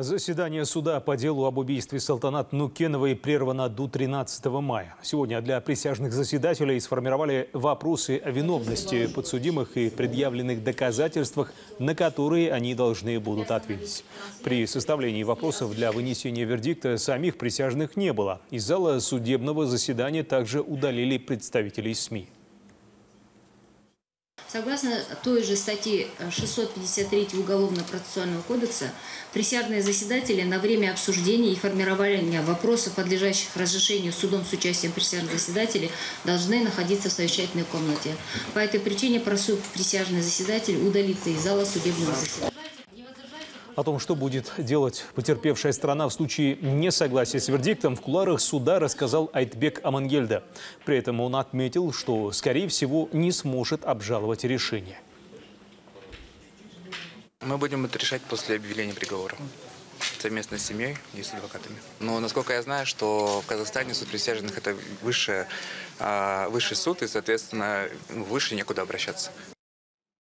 Заседание суда по делу об убийстве Салтанат Нукеновой прервано до 13 мая. Сегодня для присяжных заседателей сформировали вопросы о виновности подсудимых и предъявленных доказательствах, на которые они должны будут ответить. При составлении вопросов для вынесения вердикта самих присяжных не было. Из зала судебного заседания также удалили представителей СМИ. Согласно той же статье 653 Уголовно-процессуального кодекса, присяжные заседатели на время обсуждения и формирования вопросов, подлежащих разрешению судом с участием присяжных заседателей, должны находиться в совещательной комнате. По этой причине прошу присяжный заседатель удалиться из зала судебного заседания. О том, что будет делать потерпевшая страна в случае несогласия с вердиктом, в куларах суда рассказал Айтбек Амангельда. При этом он отметил, что, скорее всего, не сможет обжаловать решение. Мы будем это решать после объявления приговора совместно с семьей и с адвокатами. Но насколько я знаю, что в Казахстане суд присяжных это высшее, а, высший суд, и, соответственно, выше некуда обращаться.